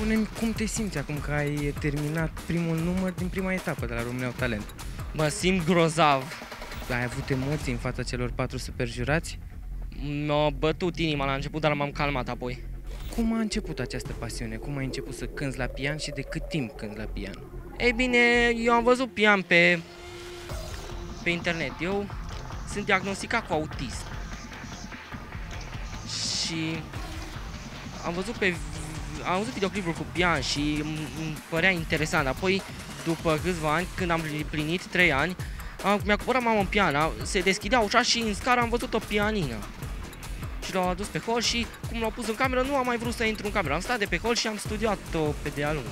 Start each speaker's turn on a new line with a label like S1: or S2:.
S1: Spune-mi cum te simți acum că ai terminat primul număr din prima etapă de la România au Talent.
S2: Mă simt grozav.
S1: Ai avut emoții în fața celor patru superjurați?
S2: Mi-a bătut inima la început, dar m-am calmat apoi.
S1: Cum a început această pasiune? Cum ai început să cânți la pian și de cât timp cânți la pian?
S2: Ei bine, eu am văzut pian pe, pe internet. Eu sunt diagnosticat cu autism. Și am văzut pe am văzut videoclipuri cu pian și îmi îmi părea interesant. Apoi, după câțiva ani, când am plinit 3 ani, am, mi-a cumpărat mama un pian, a- se deschidea ușa și în scară am văzut o pianină. Și l-au adus pe hol și cum l-au pus în cameră, nu am mai vrut să intru în cameră. Am stat de pe hol și am studiat-o pe de-a lungul.